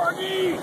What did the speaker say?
こに